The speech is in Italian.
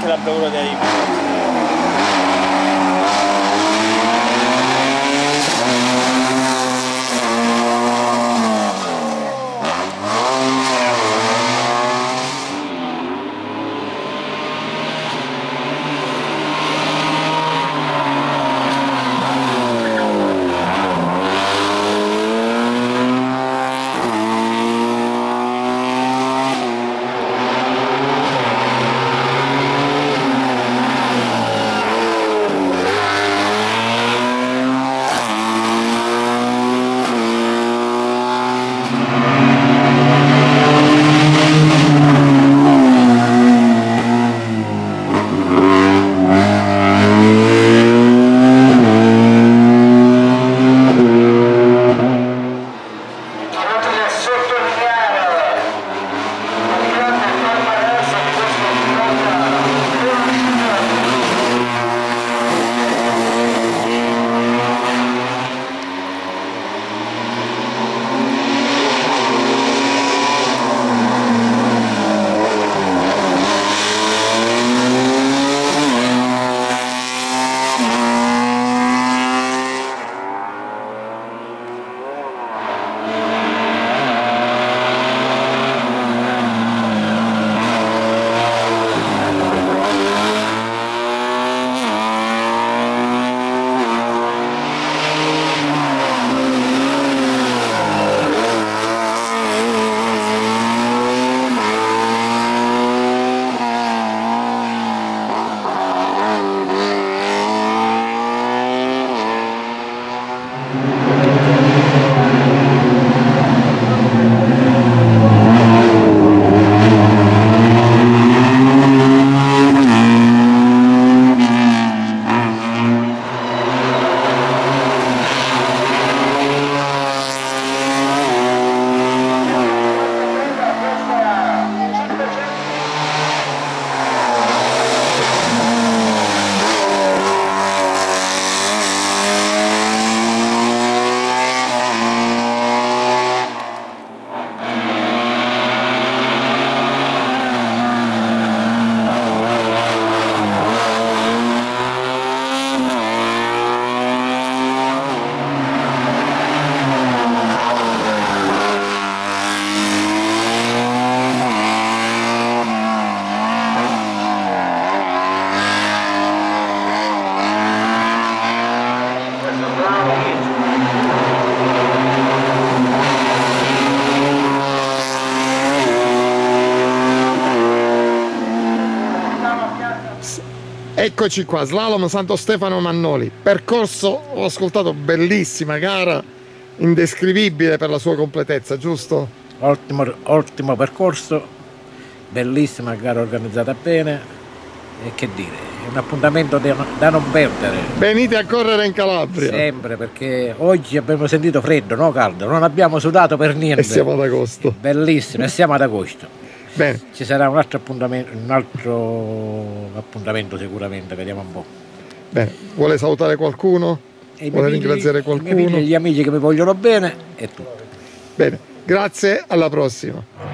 que la procuro de ahí. Eccoci qua, slalom Santo Stefano Mannoli. Percorso, ho ascoltato, bellissima gara, indescrivibile per la sua completezza, giusto? Ottimo, ottimo percorso, bellissima gara organizzata bene e che dire, è un appuntamento da, non perdere. Venite a correre in Calabria. Sempre perché oggi abbiamo sentito freddo, no caldo, non abbiamo sudato per niente. E siamo ad agosto. Bellissimo, e siamo ad agosto. Bene. Ci sarà un altro appuntamento, un altro appuntamento sicuramente, vediamo un po'. Bene, vuole salutare qualcuno? E vuole figli, ringraziare qualcuno? gli amici che mi vogliono bene e tutto. Bene, grazie, alla prossima.